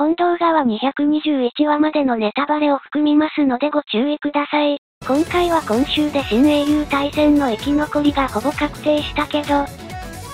本動画は221話までのネタバレを含みますのでご注意ください。今回は今週で新英雄対戦の生き残りがほぼ確定したけど、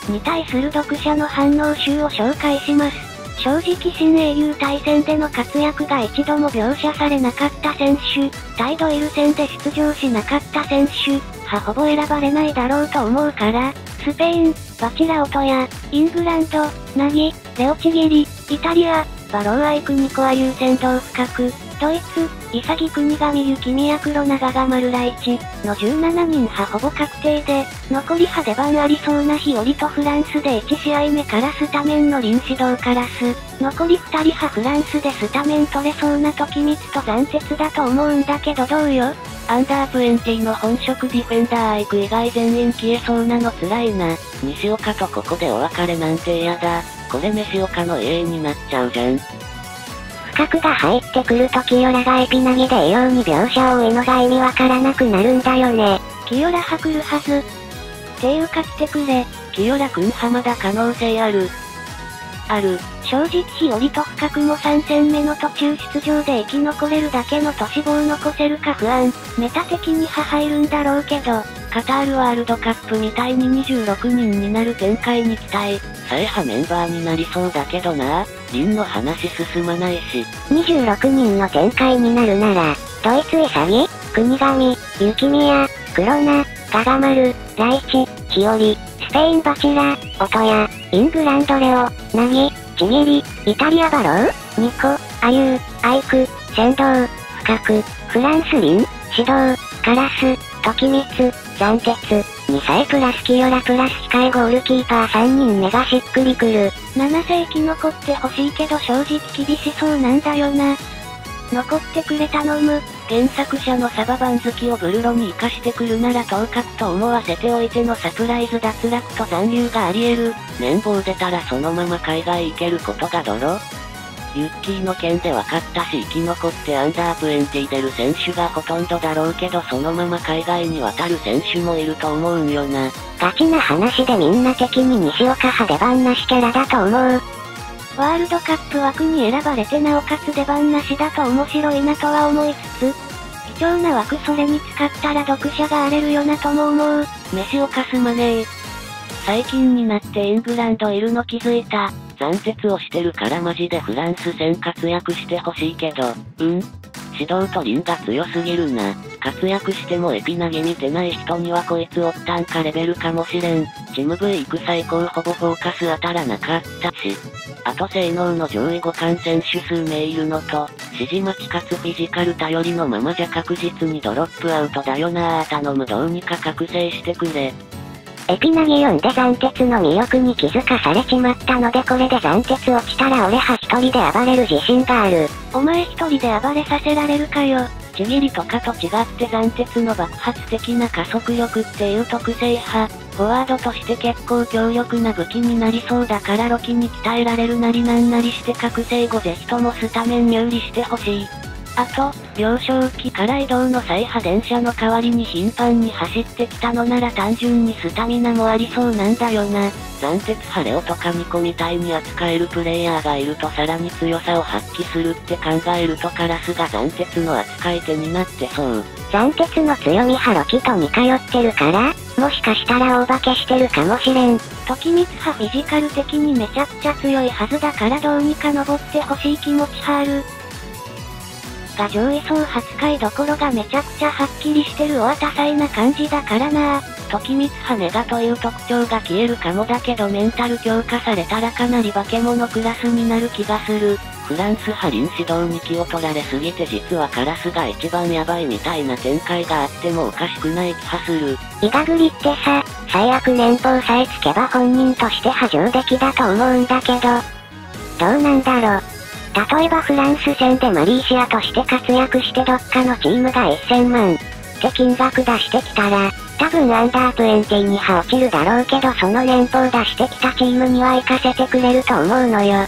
に対する読者の反応集を紹介します。正直新英雄対戦での活躍が一度も描写されなかった選手、タイドイル戦で出場しなかった選手、はほぼ選ばれないだろうと思うから、スペイン、バチラオトや、イングランド、ナギ、レオチギリ、イタリア、バローアイクニコア優先道深く、ドイツ、イサギ国神雪宮黒長が丸来地の17人派ほぼ確定で、残り派出番ありそうな日和とフランスで1試合目からスタメンの臨指導からす。残り2人派フランスでスタメン取れそうな時光と残鉄だと思うんだけどどうよ？アンダー20の本職ディフェンダーアイク以外全員消えそうなの辛いな。西岡とここでお別れなんて嫌だ。これ飯岡の永遠になっちゃうじゃん。角が入ってくるとキヨラがエピナギで栄養に描写を上のが意味わからなくなるんだよね。キヨラは来るはず。っていうか来てくれ。キヨラくん浜田可能性ある。ある。正直日和と深くも3戦目の途中出場で生き残れるだけの都市棒残せるか不安。メタ的には入るんだろうけど、カタールワールドカップみたいに26人になる展開に期待。再派メンバーになりそうだけどなリンの話進まないし。26人の展開になるなら、ドイツエサギ、国神、雪宮、クロナ、ガガマル、ライチ、ヒオリ、スペインバチラ、オトヤ、イングランドレオ、ナギ、ちぎり、イタリアバロー、ニコ、アユー、アイク、仙道、深く、フランスリン、指導、カラス、時光、残鉄、2歳プラスキヨラプラス控えゴールキーパー3人目がしっくりくる。7世紀残ってほしいけど正直厳しそうなんだよな。残ってくれ頼む。原作者のサバ番好きをブルロに活かしてくるなら当確と思わせておいてのサプライズ脱落と残留があり得る。綿棒出たらそのまま海外行けることが泥ユッキーの件で分かったし生き残ってアンダー20出る選手がほとんどだろうけどそのまま海外に渡る選手もいると思うんよな。ガチな話でみんな的に西岡派出番なしキャラだと思う。ワールドカップ枠に選ばれてなおかつ出番なしだと面白いなとは思いつつ、貴重な枠それに使ったら読者が荒れるよなとも思う。飯をかすまねえ。最近になってイングランドいるの気づいた。残鉄をしてるからマジでフランス戦活躍してほしいけど、うん指導と輪が強すぎるな。活躍してもエピ投げ見てない人にはこいつおったんかレベルかもしれん。チム V 行く最高ほぼフォーカス当たらなかったし。あと性能の上位互換選手数名いるのと、指示待ちかつフィジカル頼りのままじゃ確実にドロップアウトだよなぁ頼むどうにか覚醒してくれ。エピナギ読んで残鉄の魅力に気づかされちまったのでこれで残鉄落ちたら俺は一人で暴れる自信がある。お前一人で暴れさせられるかよ。ちぎりとかと違って斬鉄の爆発的な加速力っていう特性派、フォワードとして結構強力な武器になりそうだからロキに鍛えられるなりなんなりして覚醒後ぜひともスタメン有利してほしい。あと、幼少期から移動の再派電車の代わりに頻繁に走ってきたのなら単純にスタミナもありそうなんだよな。残鉄ハレオとかニコみたいに扱えるプレイヤーがいるとさらに強さを発揮するって考えるとカラスが残鉄の扱い手になってそう。残鉄の強みハロキと似通ってるから、もしかしたら大化けしてるかもしれん。時光派フィジカル的にめちゃくちゃ強いはずだからどうにか登ってほしい気持ちはある。が上位層初回どころがめちゃくちゃはっきりしてるお多彩な感じだからな時光羽ネガという特徴が消えるかもだけどメンタル強化されたらかなり化け物クラスになる気がする。フランス派臨指導に気を取られすぎて実はカラスが一番ヤバいみたいな展開があってもおかしくない気はする。イガグリってさ、最悪年俸さえつけば本人として波状的だと思うんだけど、どうなんだろう。例えばフランス戦でマリーシアとして活躍してどっかのチームが1000万って金額出してきたら、多分アンダー20には落ちるだろうけどその年俸出してきたチームには行かせてくれると思うのよ。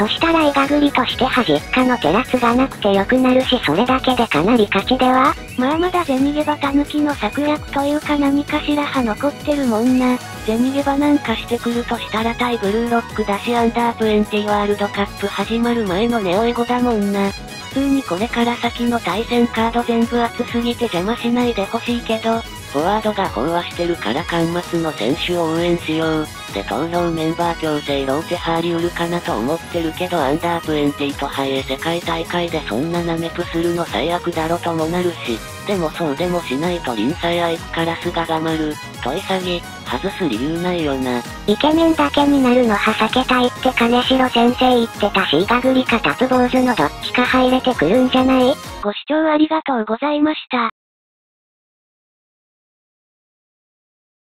そしたらイガグリとしては実家のテラスがなくて良くなるしそれだけでかなり勝ちでは？まあまだ銭ゲバタヌキの策略というか何かしらは残ってるもんな。銭ゲバなんかしてくるとしたら対ブルーロックだしアンダープエンティワールドカップ始まる前のネオエゴだもんな。普通にこれから先の対戦カード全部熱すぎて邪魔しないでほしいけど、フォワードが飽和してるから端末の選手を応援しよう。で投票メンバー強制ローテハりうるかなと思ってるけどアンダープエンティとハイエ世界大会でそんなナメプするの最悪だろともなるし、でもそうでもしないと臨済アイクからすががまる。問い下げ、外す理由ないよな。イケメンだけになるのは避けたいって金城先生言ってたしイガグリかタプ坊主のどっちか入れてくるんじゃない？ご視聴ありがとうございました。